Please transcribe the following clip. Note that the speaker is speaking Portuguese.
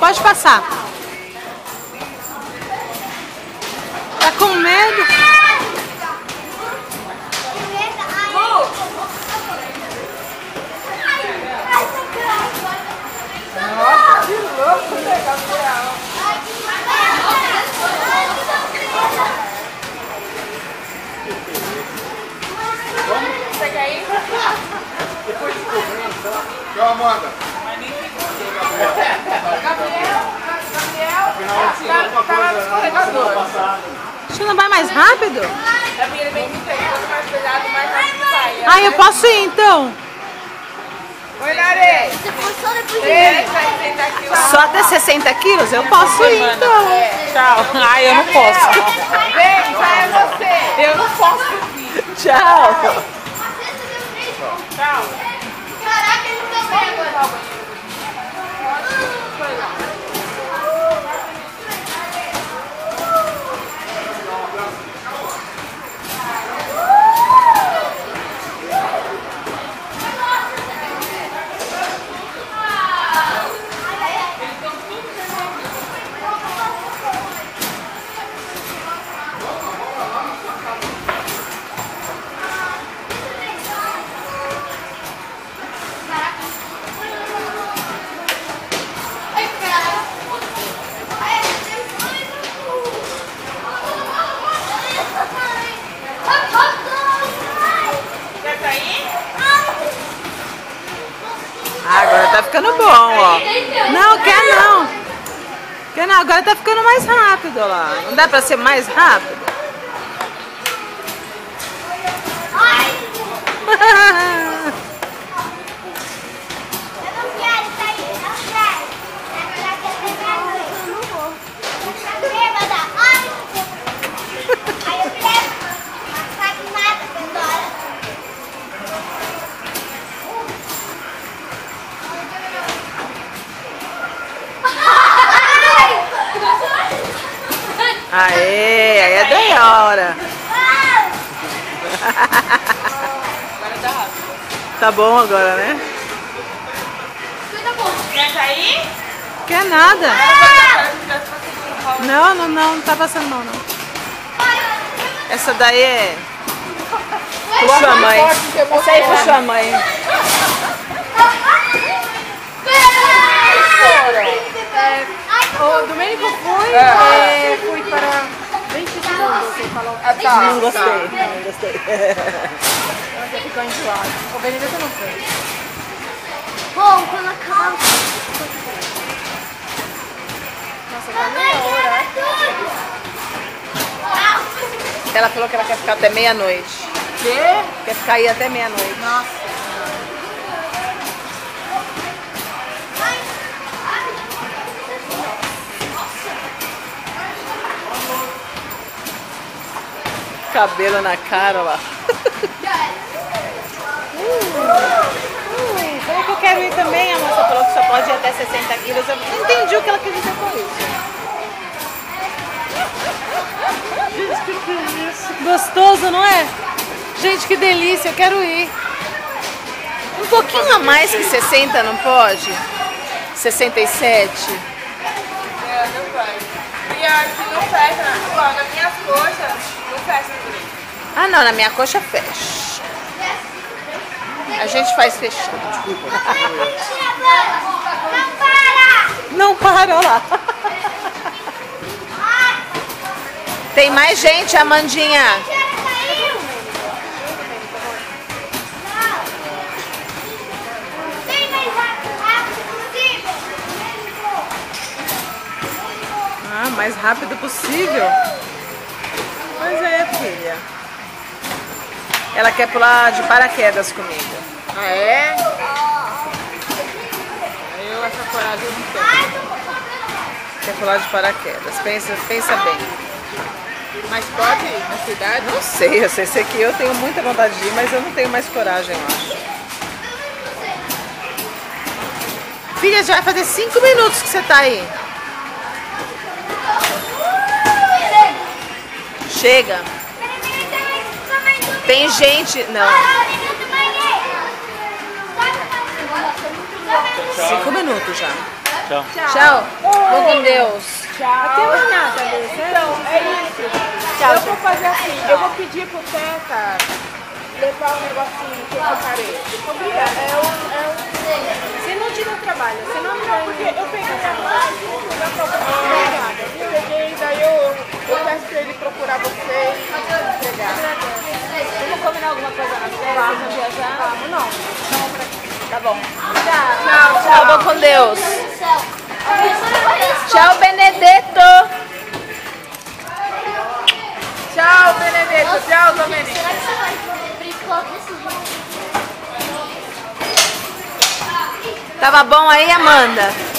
Pode passar. Tá com medo? Nossa, que louco, né, Gabriel? Você quer ir? Depois de comer, tá? Tchau, Amanda. Gabriel, Gabriel, tá, tá lá no escorregador. Você não vai mais rápido? Gabriel vem muito aí, quanto mais pesado, mais rápido vai. Ah, eu posso ir então. Oi, Nare. Se for só depois de até 60 quilos? Eu posso ir então. Tchau. Ah, eu não posso. Vem, vai é você. Eu não posso vir. Tchau. Tchau. Caraca, ele não deu bem agora. Ai, cara. Ai, Quer sair? Ah, agora tá ficando bom, ó. Não, quer não. Quer não, agora tá ficando mais rápido lá. Não dá pra ser mais rápido? Eu não quero sair, não quero. Ela quer ser minha Eu não vou. Tá bêbada. Ai, Aí eu levo. Não sabe nada, Pandora. Aê, aí é da hora. Agora dá rápido. Tá bom agora, né? Quer sair? Quer nada. Não, não, não, não tá passando mal, não. Essa daí é... Puxa a mãe. Essa aí puxa a mãe. O Domênico foi, é, fui para 20 segundos, você falou. Ah, tá. Não gostei, não gostei. Você ficou enjoado. O Benedito não foi. Bom, Nossa, tá meia hora. Ela falou que ela quer ficar até meia-noite. Quê? Quer ficar aí até meia-noite. Nossa. Cabelo na cara lá. Hum, falou que eu quero ir também. A moça falou que só pode ir até 60 quilos. Eu não entendi o que ela quis dizer com isso. Gostoso, não é? Gente, que delícia, eu quero ir. Um pouquinho a mais que 60, não pode? 67. É, não vai. E aqui não fecha, igual nas minhas coxas, fecha. Ah, não, na minha coxa fecha. A gente faz fechado. Não para! Não para, olha lá. Tem mais gente, Amandinha. Já saiu! Não! Vem mais rápido, rápido possível! Ah, mais rápido possível. Pois é, filha. Ela quer pular de paraquedas comigo. Ah, é? Eu essa coragem não tenho. Quer pular de paraquedas. Pensa, pensa bem. Mas pode ir na cidade? Não sei, eu sei, sei que eu tenho muita vontade de ir, mas eu não tenho mais coragem, eu acho. Filha, já vai fazer cinco minutos que você tá aí. Chega. Tem gente. Não. Cinco minutos já. Tchau. Tchau. Vão com Deus. Até amanhã, tá vendo? Então, é isso. Tchau, eu vou fazer assim, eu vou pedir pro Teca levar um negocinho que eu separei. É um, é um Você não tira o trabalho, você não Não, porque eu peguei a problema. Eu peguei, daí eu, eu peço pra ele procurar você e entregar. Vamos combinar alguma coisa nas férias? Vamos viajar? Vamos não. Tá bom. Tchau, Tchau, vão com Deus. Tchau, Benedetto. Tchau, Benedetto. Tchau, Domenico. Será que você vai brincar desse jeito? Tava bom aí, Amanda?